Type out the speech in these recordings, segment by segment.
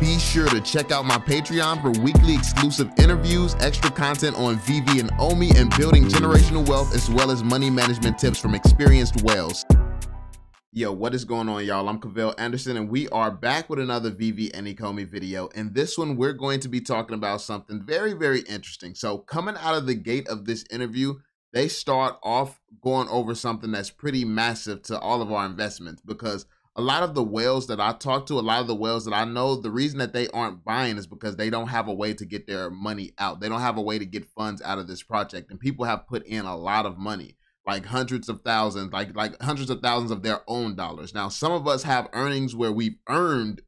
Be sure to check out my Patreon for weekly exclusive interviews, extra content on VeVe and Omi, and building generational wealth, as well as money management tips from experienced whales. Yo, what is going on, y'all? I'm Cavell Anderson, and we are back with another VeVe and Ecomi video. In this one, we're going to be talking about something very, very interesting. So, coming out of the gate of this interview, they start off going over something that's pretty massive to all of our investments because a lot of the whales that I talk to, a lot of the whales that I know, the reason that they aren't buying is because they don't have a way to get their money out. They don't have a way to get funds out of this project. And people have put in a lot of money, like hundreds of thousands, like like hundreds of thousands of their own dollars. Now, some of us have earnings where we've earned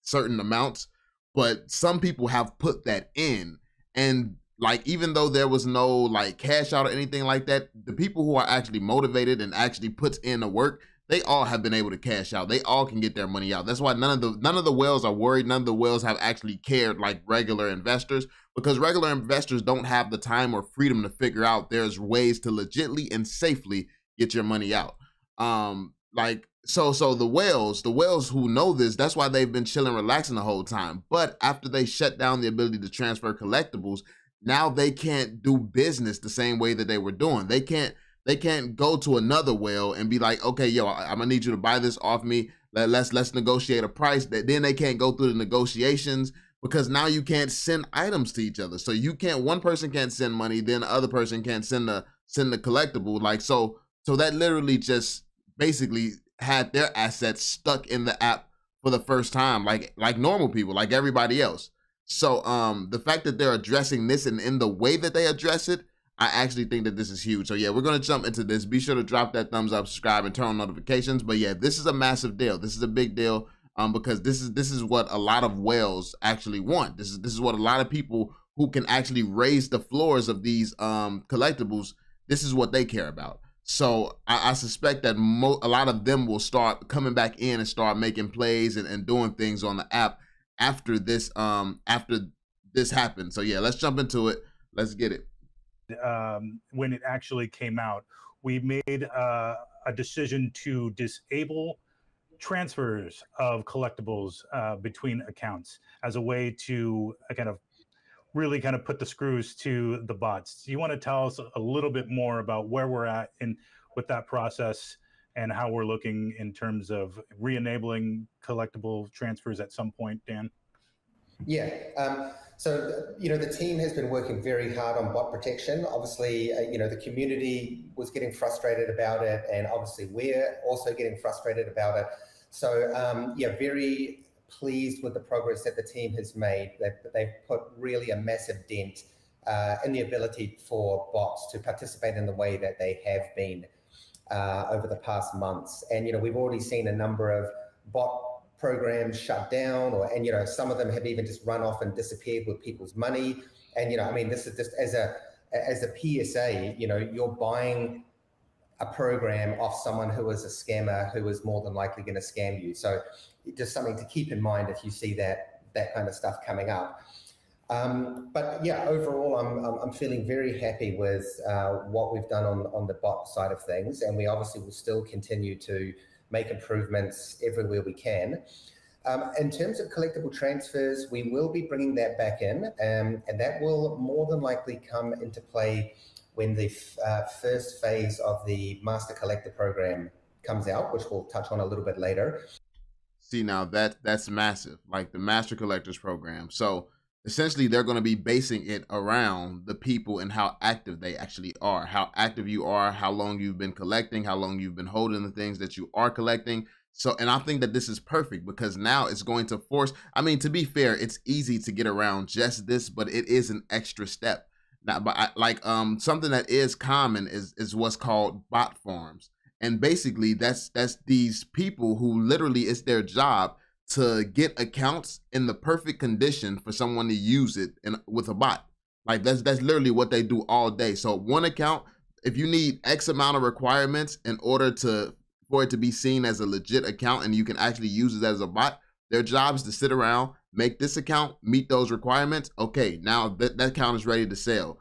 certain amounts, but some people have put that in. And like even though there was no like cash out or anything like that, the people who are actually motivated and actually puts in the work, they all have been able to cash out. They all can get their money out. That's why none of the none of the whales are worried. None of the whales have actually cared like regular investors because regular investors don't have the time or freedom to figure out there's ways to legitly and safely get your money out. Um like so so the whales, the whales who know this, that's why they've been chilling relaxing the whole time. But after they shut down the ability to transfer collectibles, now they can't do business the same way that they were doing. They can't they can't go to another whale and be like, okay, yo, I, am gonna need you to buy this off me. Let, let's let's negotiate a price. That then they can't go through the negotiations because now you can't send items to each other. So you can't one person can't send money, then the other person can't send the send the collectible. Like so so that literally just basically had their assets stuck in the app for the first time, like like normal people, like everybody else. So um the fact that they're addressing this and in the way that they address it I actually think that this is huge. So yeah, we're gonna jump into this. Be sure to drop that thumbs up, subscribe, and turn on notifications. But yeah, this is a massive deal. This is a big deal. Um, because this is this is what a lot of whales actually want. This is this is what a lot of people who can actually raise the floors of these um collectibles. This is what they care about. So I, I suspect that a lot of them will start coming back in and start making plays and, and doing things on the app after this um after this happens. So yeah, let's jump into it. Let's get it um, when it actually came out, we made uh, a decision to disable transfers of collectibles uh, between accounts as a way to uh, kind of really kind of put the screws to the bots. You want to tell us a little bit more about where we're at in with that process and how we're looking in terms of re-enabling collectible transfers at some point, Dan? Yeah. Um, so, you know, the team has been working very hard on bot protection. Obviously, uh, you know, the community was getting frustrated about it, and obviously, we're also getting frustrated about it. So, um, yeah, very pleased with the progress that the team has made. They've, they've put really a massive dent uh, in the ability for bots to participate in the way that they have been uh, over the past months. And, you know, we've already seen a number of bot programs shut down or and you know some of them have even just run off and disappeared with people's money. And you know i mean this is just as a as a psa you know you're buying a program off someone who is a scammer who is more than likely going to scam you. So just something to keep in mind if you see that that kind of stuff coming up. Um, but yeah overall I'm, I'm, feeling very happy with uh, what we've done on on the bot side of things. And we obviously will still continue to make improvements everywhere we can. Um, in terms of collectible transfers, we will be bringing that back in, um, and that will more than likely come into play when the uh, first phase of the Master Collector program comes out, which we'll touch on a little bit later. See, now that that's massive, like the Master Collectors program. So essentially they're going to be basing it around the people and how active they actually are how active you are how long you've been collecting how long you've been holding the things that you are collecting. So and i think that this is perfect because now it's going to force i mean to be fair it's easy to get around just this but it is an extra step. Now but I, like um something that is common is is what's called bot farms. And basically that's that's these people who literally it's their job to get accounts in the perfect condition for someone to use it and with a bot. Like that's that's literally what they do all day. So one account, if you need X amount of requirements in order to for it to be seen as a legit account and you can actually use it as a bot, their job is to sit around, make this account meet those requirements. Okay, now that, that account is ready to sell.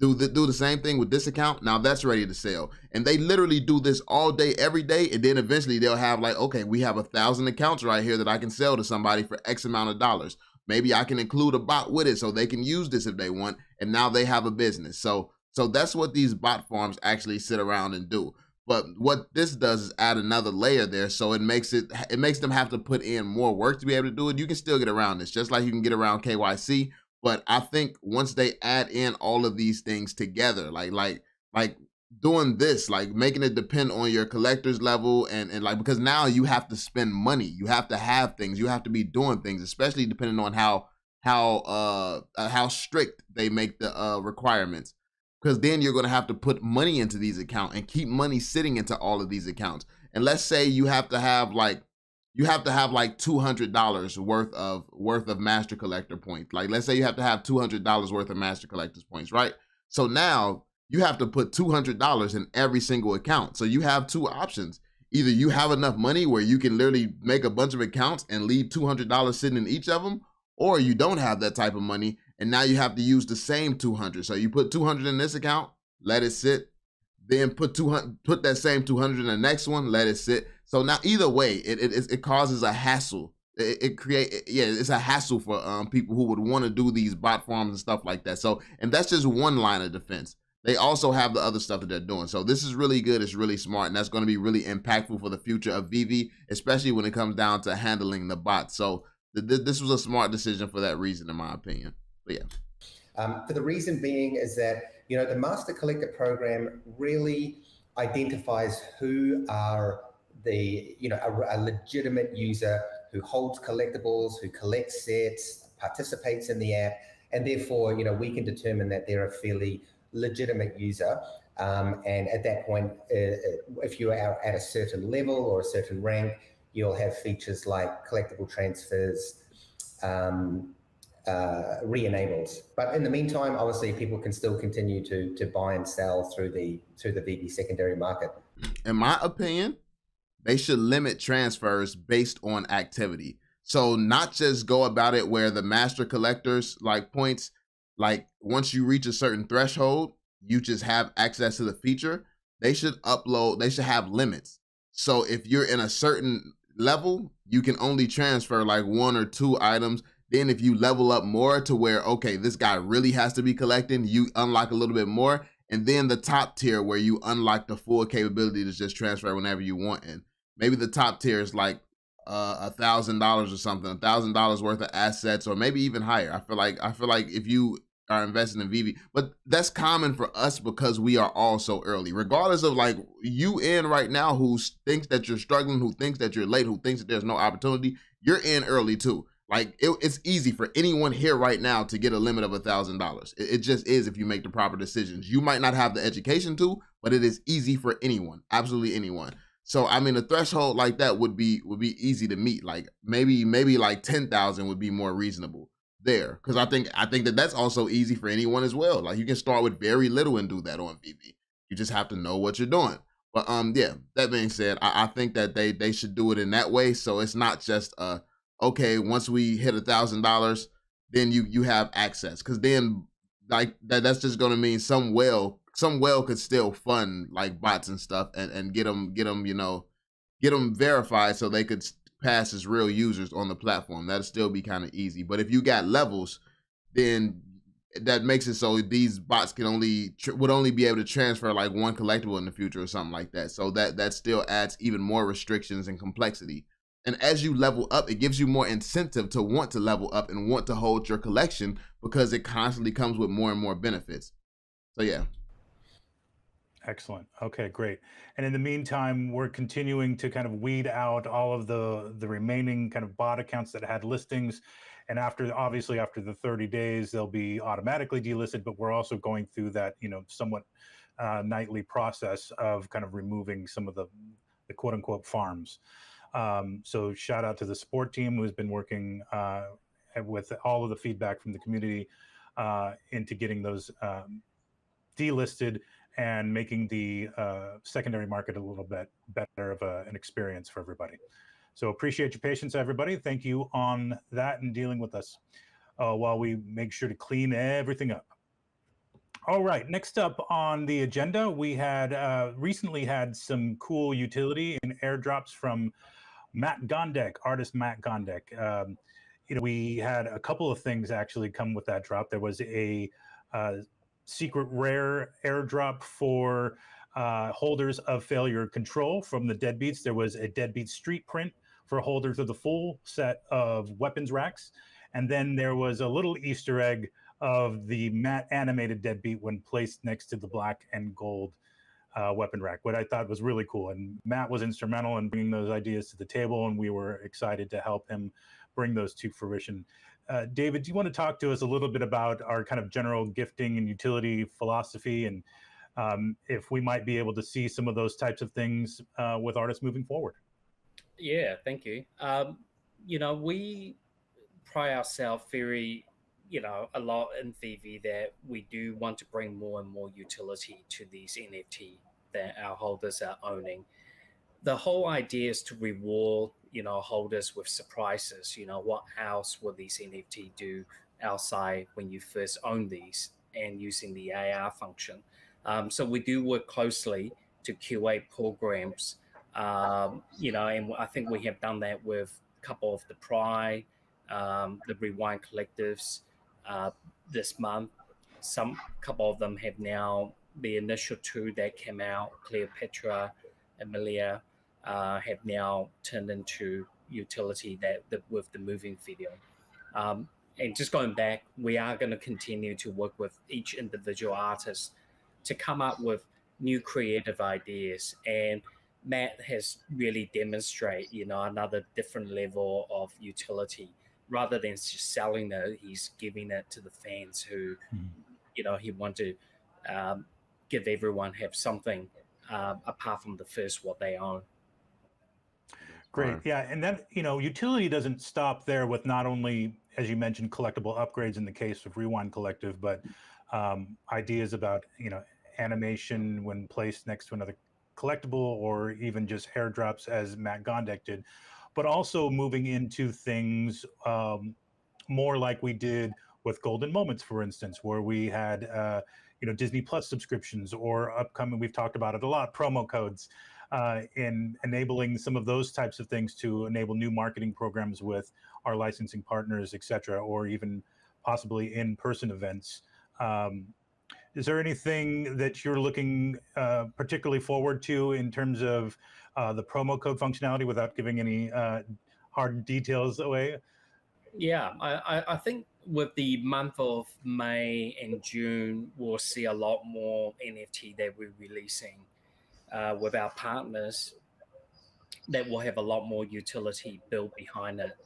Do the do the same thing with this account. Now that's ready to sell, and they literally do this all day, every day, and then eventually they'll have like, okay, we have a thousand accounts right here that I can sell to somebody for X amount of dollars. Maybe I can include a bot with it so they can use this if they want, and now they have a business. So so that's what these bot farms actually sit around and do. But what this does is add another layer there, so it makes it it makes them have to put in more work to be able to do it. You can still get around this, just like you can get around KYC, but I think once they add in all of these things together, like like like doing this, like making it depend on your collector's level and, and like because now you have to spend money. You have to have things, you have to be doing things, especially depending on how how uh, uh how strict they make the uh requirements. Because then you're gonna have to put money into these accounts and keep money sitting into all of these accounts. And let's say you have to have like you have to have like two hundred dollars worth of worth of master collector points. Like let's say you have to have two hundred dollars worth of master collectors points, right? So now you have to put two hundred dollars in every single account. So you have two options. Either you have enough money where you can literally make a bunch of accounts and leave two hundred dollars sitting in each of them, or you don't have that type of money and now you have to use the same two hundred. So you put two hundred in this account, let it sit, then put 200 put that same 200 in the next one let it sit. So now either way it it, it causes a hassle. It, it create yeah it's a hassle for um people who would want to do these bot farms and stuff like that. So and that's just one line of defense. They also have the other stuff that they're doing. So this is really good it's really smart and that's going to be really impactful for the future of VeVe especially when it comes down to handling the bots. So th- th- this was a smart decision for that reason in my opinion. But yeah. Um, for the reason being is that you know, the Master Collector program really identifies who are the, you know, a, a legitimate user who holds collectibles, who collects sets, participates in the app, and therefore, you know, we can determine that they're a fairly legitimate user. Um, and at that point, uh, uh if you are at a certain level or a certain rank, you'll have features like collectible transfers, um, uh, re-enabled. But in the meantime, obviously, people can still continue to to buy and sell through the through the VeVe secondary market. In my opinion, they should limit transfers based on activity. So not just go about it where the master collectors like points, like once you reach a certain threshold, you just have access to the feature. They should upload. They should have limits. So if you're in a certain level, you can only transfer like one or two items then if you level up more to where, okay, this guy really has to be collecting, you unlock a little bit more. And then the top tier where you unlock the full capability to just transfer whenever you want. And maybe the top tier is like uh, a thousand dollars or something, a thousand dollars worth of assets, or maybe even higher. I feel like I feel like if you are investing in VeVe, but that's common for us because we are all so early. Regardless of like you in right now who thinks that you're struggling, who thinks that you're late, who thinks that there's no opportunity, you're in early too. Like it, it's easy for anyone here right now to get a limit of a thousand dollars. It just is if you make the proper decisions. You might not have the education to, but it is easy for anyone, absolutely anyone. So I mean, a threshold like that would be would be easy to meet. Like maybe maybe like ten thousand would be more reasonable there, because I think I think that that's also easy for anyone as well. Like you can start with very little and do that on VeVe. You just have to know what you're doing. But um, yeah. That being said, I, I think that they they should do it in that way, so it's not just a okay, once we hit a thousand dollars, then you you have access. Because then like that that's just gonna mean some whale some whale could still fund like bots and stuff and and get them get them you know get them verified so they could pass as real users on the platform. That'll still be kind of easy. But if you got levels, then that makes it so these bots can only would only be able to transfer like one collectible in the future or something like that. So that that still adds even more restrictions and complexity and as you level up, it gives you more incentive to want to level up and want to hold your collection because it constantly comes with more and more benefits. So, yeah. Excellent. Okay, great. And in the meantime, we're continuing to kind of weed out all of the the remaining kind of bot accounts that had listings. And after, obviously, after the 30 days, they'll be automatically delisted. But we're also going through that, you know, somewhat uh, nightly process of kind of removing some of the the quote unquote farms. Um, so shout out to the support team who's been working uh, with all of the feedback from the community uh, into getting those um, delisted and making the uh, secondary market a little bit better of a, an experience for everybody. So appreciate your patience, everybody. Thank you on that and dealing with us uh, while we make sure to clean everything up. All right. Next up on the agenda, we had uh, recently had some cool utility and airdrops from Matt Gondek, artist Matt Gondek. Um, you know, we had a couple of things actually come with that drop. There was a uh, secret rare airdrop for uh, holders of failure control from the Deadbeats. There was a Deadbeat street print for holders of the full set of weapons racks. And then there was a little Easter egg of the matte animated Deadbeat when placed next to the black and gold uh, weapon rack, what I thought was really cool. And Matt was instrumental in bringing those ideas to the table, and we were excited to help him bring those to fruition. Uh, David, do you want to talk to us a little bit about our kind of general gifting and utility philosophy, and um, if we might be able to see some of those types of things uh, with artists moving forward? Yeah, thank you. Um, you know, we pride ourselves very, you know, a lot in VeVe that we do want to bring more and more utility to these NFT that our holders are owning. The whole idea is to reward you know holders with surprises. You know what else will these nft do outside when you first own these and using the ar function? Um, so we do work closely to curate programs. Um, you know and i think we have done that with a couple of the Pry, um, the rewind collectives uh, this month some couple of them have now the initial two that came out cleopatra amelia uh, have now turned into utility that, that with the moving video. Um, and just going back, we are going to continue to work with each individual artist to come up with new creative ideas. And Matt has really demonstrated, you know, another different level of utility. Rather than just selling it, he's giving it to the fans who, mm-hmm. you know, he want to um, give everyone have something uh, apart from the first what they own. Great. Yeah. And then, you know, utility doesn't stop there with not only, as you mentioned, collectible upgrades in the case of Rewind Collective, but um, ideas about, you know, animation when placed next to another collectible or even just airdrops as Matt Gondek did, but also moving into things um, more like we did with Golden Moments, for instance, where we had, uh, you know, Disney Plus subscriptions or upcoming, we've talked about it a lot, promo codes uh, in enabling some of those types of things to enable new marketing programs with our licensing partners, et cetera, or even possibly in-person events. Um, is there anything that you're looking uh, particularly forward to in terms of uh, the promo code functionality without giving any uh, hard details away? Yeah, I, I think with the month of May and June, we'll see a lot more NFT that we're releasing uh, with our partners that will have a lot more utility built behind it.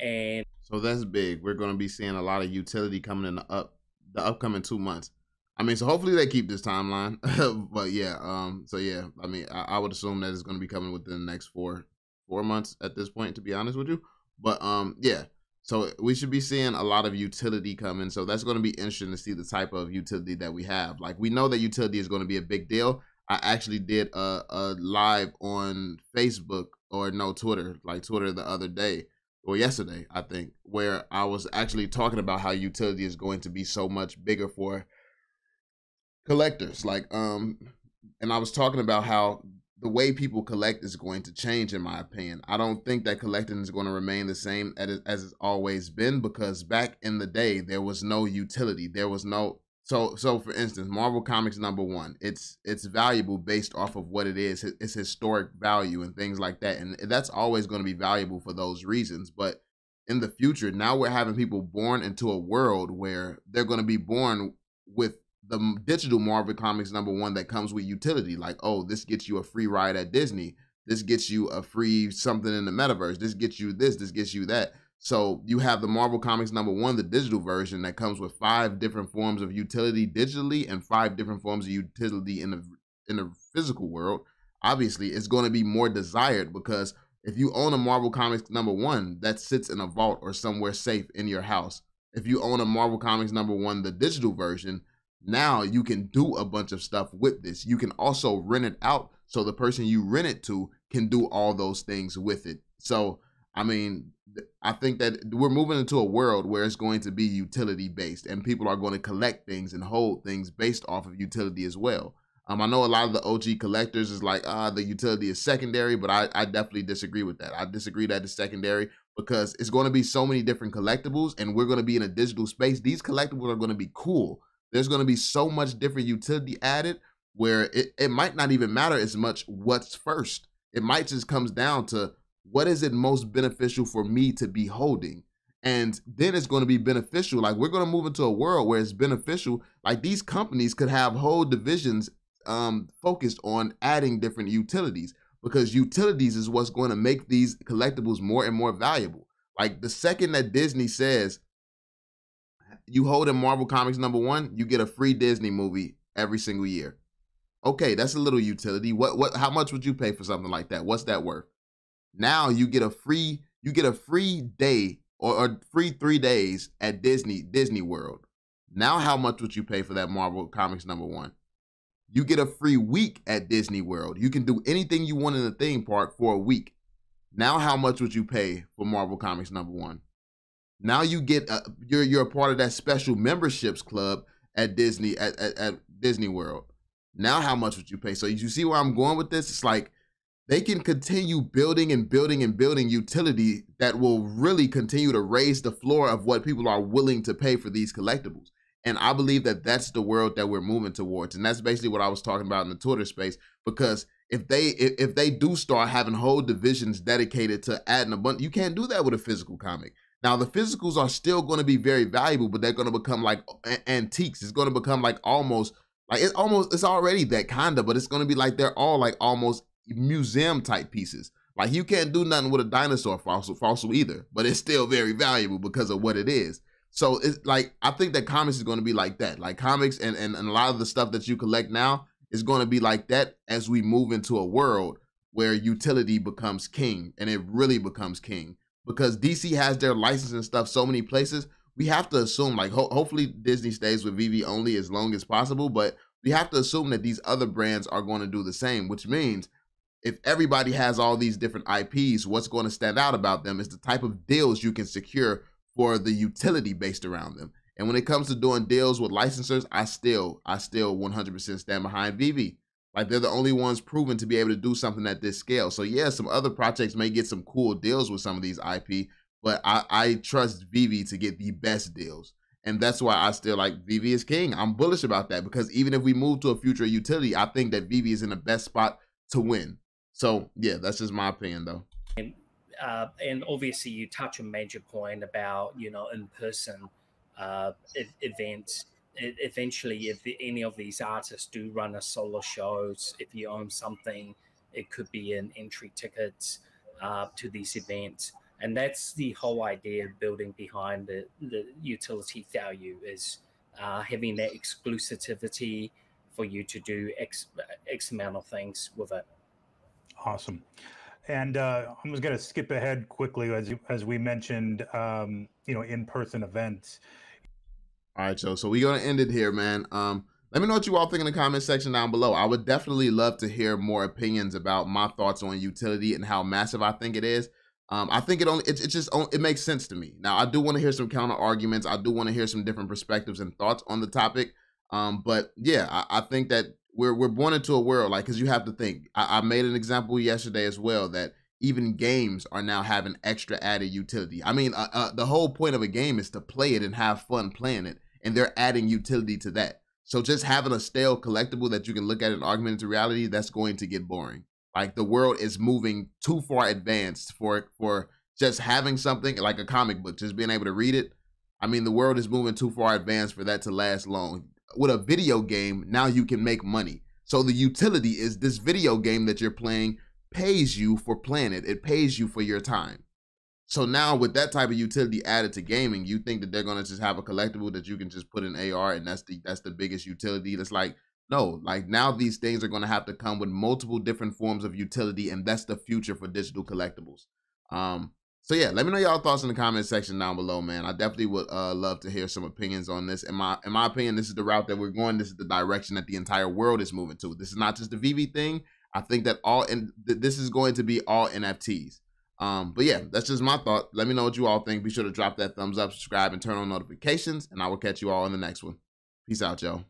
And so that's big. We're going to be seeing a lot of utility coming in the up the upcoming two months. I mean, so hopefully they keep this timeline. but yeah, um, so yeah, I mean, I, I would assume that it's going to be coming within the next four four months at this point, to be honest with you. But um, yeah, so we should be seeing a lot of utility coming. So that's going to be interesting to see the type of utility that we have. Like we know that utility is going to be a big deal. I actually did a, a live on Facebook or no Twitter, like Twitter the other day or yesterday, I think, where I was actually talking about how utility is going to be so much bigger for collectors. Like, um, and I was talking about how the way people collect is going to change, in my opinion. I don't think that collecting is going to remain the same as, as it's always been because back in the day, there was no utility. There was no so so for instance, Marvel Comics number one, it's it's valuable based off of what it is, its historic value and things like that, and that's always going to be valuable for those reasons. But in the future, now we're having people born into a world where they're going to be born with the digital Marvel Comics number one that comes with utility, like oh, this gets you a free ride at Disney, this gets you a free something in the metaverse, this gets you this, this gets you that so you have the Marvel Comics number one, the digital version that comes with five different forms of utility digitally and five different forms of utility in the in the physical world. Obviously, it's going to be more desired because if you own a Marvel Comics number one, that sits in a vault or somewhere safe in your house. If you own a Marvel Comics number one, the digital version, now you can do a bunch of stuff with this. You can also rent it out so the person you rent it to can do all those things with it. So I mean, I think that we're moving into a world where it's going to be utility based, and people are going to collect things and hold things based off of utility as well. Um, I know a lot of the OG collectors is like, ah, the utility is secondary, but I, I definitely disagree with that. I disagree that it's secondary because it's going to be so many different collectibles, and we're going to be in a digital space. These collectibles are going to be cool. There's going to be so much different utility added where it, it might not even matter as much what's first. It might just comes down to what is it most beneficial for me to be holding? And then it's going to be beneficial. Like we're going to move into a world where it's beneficial. Like these companies could have whole divisions um, focused on adding different utilities because utilities is what's going to make these collectibles more and more valuable. Like the second that Disney says you hold in Marvel Comics number one, you get a free Disney movie every single year. Okay, that's a little utility. What what how much would you pay for something like that? What's that worth? Now you get a free you get a free day or, or free three days at Disney Disney World. Now how much would you pay for that Marvel Comics number one? You get a free week at Disney World. You can do anything you want in the theme park for a week. Now how much would you pay for Marvel Comics number one? Now you get a, you're you're a part of that special memberships club at Disney at, at, at Disney World. Now how much would you pay? So you see where I'm going with this? It's like they can continue building and building and building utility that will really continue to raise the floor of what people are willing to pay for these collectibles. And I believe that that's the world that we're moving towards. And that's basically what I was talking about in the Twitter space. Because if they if they do start having whole divisions dedicated to adding a bunch, you can't do that with a physical comic. Now the physicals are still going to be very valuable, but they're going to become like antiques. It's going to become like almost like it's almost it's already that kind of, but it's going to be like they're all like almost museum type pieces. Like you can't do nothing with a dinosaur fossil fossil either, but it's still very valuable because of what it is. So it's like I think that comics is going to be like that. Like comics and, and, and a lot of the stuff that you collect now is going to be like that as we move into a world where utility becomes king and it really becomes king. Because DC has their licensing stuff so many places, we have to assume like ho- hopefully Disney stays with VeVe only as long as possible, but we have to assume that these other brands are going to do the same, which means if everybody has all these different IPs, what's going to stand out about them is the type of deals you can secure for the utility based around them. And when it comes to doing deals with licensors, I still, I still 100% stand behind VeVe. Like they're the only ones proven to be able to do something at this scale. So yeah, some other projects may get some cool deals with some of these IP, but I, I trust VeVe to get the best deals. And that's why I still like VeVe is king. I'm bullish about that because even if we move to a future utility, I think that VeVe is in the best spot to win. So yeah, that's just my opinion though. And uh, and obviously you touch a major point about you know in person uh, events. Eventually, if any of these artists do run a solo shows, if you own something, it could be an entry tickets uh, to these events. And that's the whole idea of building behind the, the utility value is uh, having that exclusivity for you to do X, X amount of things with it. Awesome. And uh, I'm just going to skip ahead quickly as as we mentioned, um, you know, in-person events. All right, Joe. So we're going to end it here, man. Um, let me know what you all think in the comment section down below. I would definitely love to hear more opinions about my thoughts on utility and how massive I think it is. Um, I think it only it, it just it makes sense to me. Now I do want to hear some counter arguments. I do want to hear some different perspectives and thoughts on the topic. Um, but yeah, I, I think that we're we're born into a world like because you have to think. I, I made an example yesterday as well that even games are now having extra added utility. I mean, uh, uh, the whole point of a game is to play it and have fun playing it, and they're adding utility to that. So just having a stale collectible that you can look at and augment into reality, that's going to get boring. Like the world is moving too far advanced for for just having something like a comic book, just being able to read it. I mean, the world is moving too far advanced for that to last long with a video game, now you can make money. So the utility is this video game that you're playing pays you for playing it. It pays you for your time. So now with that type of utility added to gaming, you think that they're gonna just have a collectible that you can just put in AR and that's the that's the biggest utility. That's like no, like now these things are gonna have to come with multiple different forms of utility, and that's the future for digital collectibles. Um, so yeah, let me know y'all thoughts in the comment section down below, man. I definitely would uh, love to hear some opinions on this. In my in my opinion, this is the route that we're going. This is the direction that the entire world is moving to. This is not just the VeVe thing. I think that all and th- this is going to be all NFTs. Um, but yeah, that's just my thought. Let me know what you all think. Be sure to drop that thumbs up, subscribe, and turn on notifications, and I will catch you all in the next one. Peace out, y'all.